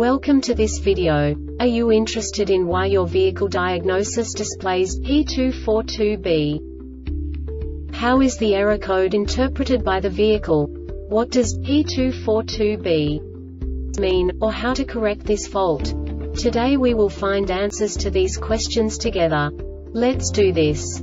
Welcome to this video. Are you interested in why your vehicle diagnosis displays P242B? How is the error code interpreted by the vehicle? What does P242B mean, or how to correct this fault? Today we will find answers to these questions together. Let's do this.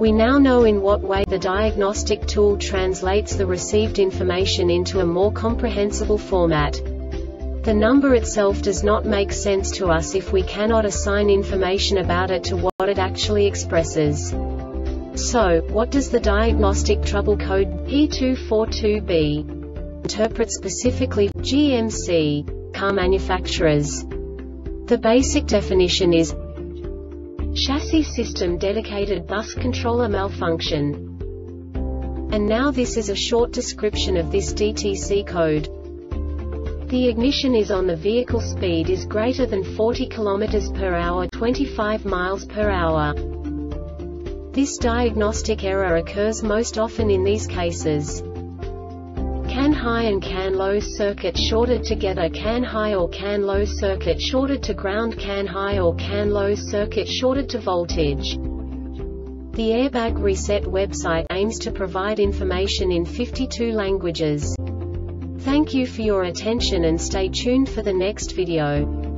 We now know in what way the diagnostic tool translates the received information into a more comprehensible format. The number itself does not make sense to us if we cannot assign information about it to what it actually expresses. So, what does the diagnostic trouble code P242B interpret specifically GMC car manufacturers? The basic definition is Chassis system dedicated bus controller malfunction. And now this is a short description of this DTC code. The ignition is on the vehicle speed is greater than 40 km per hour 25 miles per hour. This diagnostic error occurs most often in these cases. High and CAN low circuit shorted together CAN high or CAN low circuit shorted to ground CAN high or CAN low circuit shorted to voltage. The Airbag Reset website aims to provide information in 52 languages. Thank you for your attention and stay tuned for the next video.